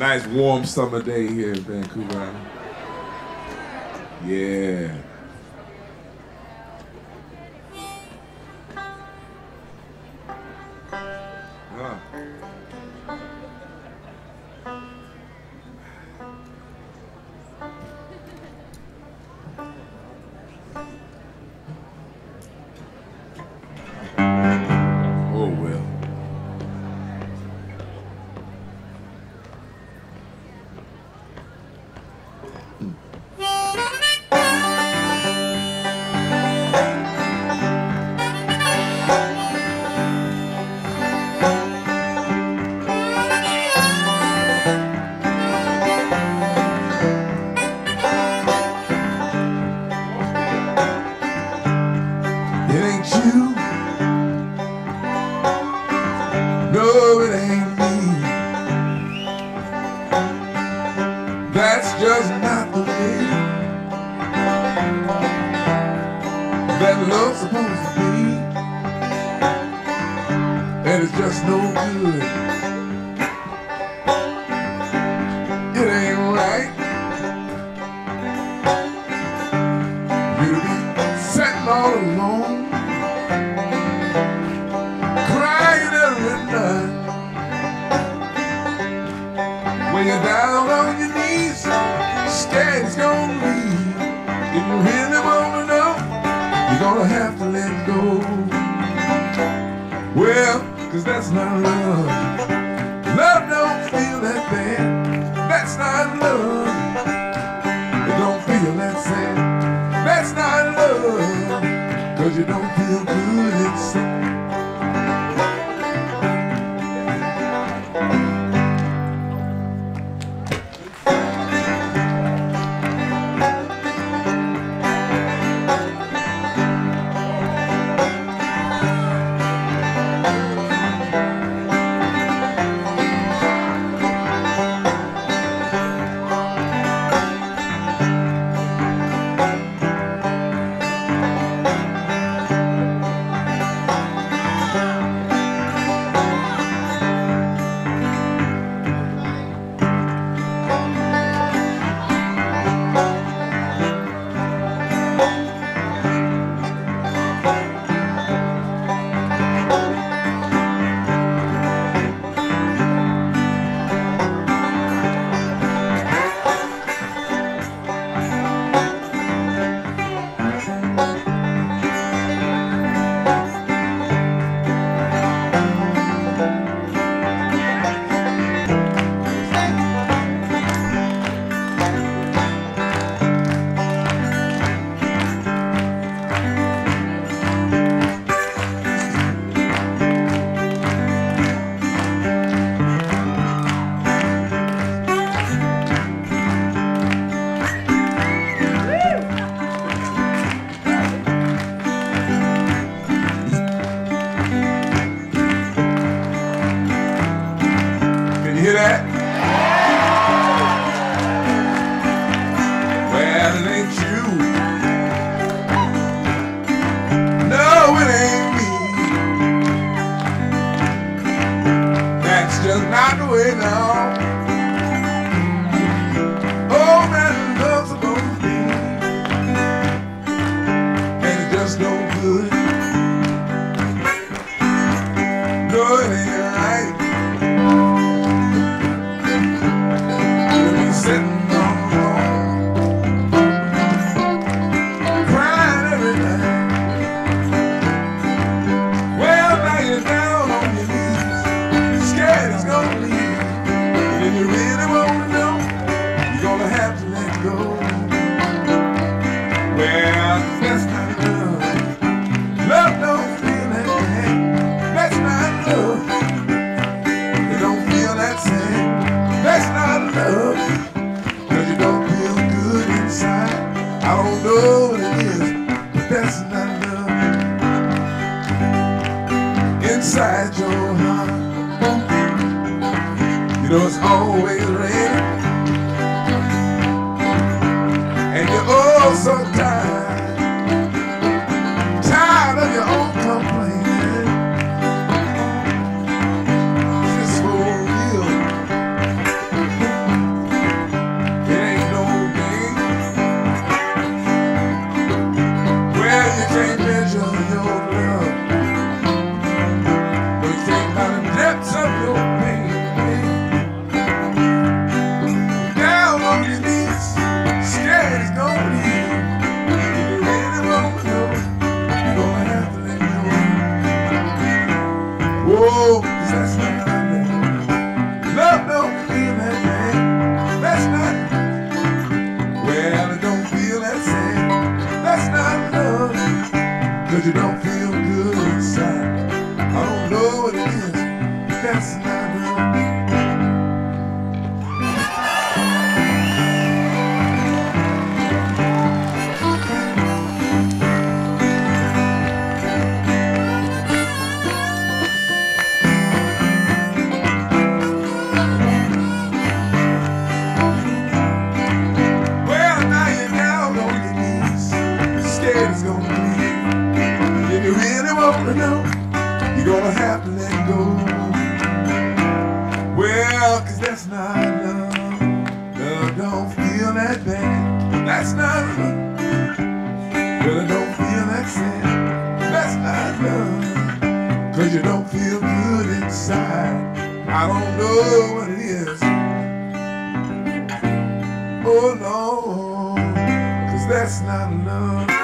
Nice warm summer day here in Vancouver. Yeah. That's just not the way that love's supposed to be. And it's just no good. that's not love. Love don't feel that bad, that's not love. It don't feel that sad, that's not love. Cause you don't feel sen inside your heart. You know it's always raining, and you're all so tired. nobody to let go. Well, cause that's not love. Love don't feel that bad. That's not love. It don't feel that sad. That's not love. Cause you don't feel good inside. I don't know what it is. Oh no, cause that's not love.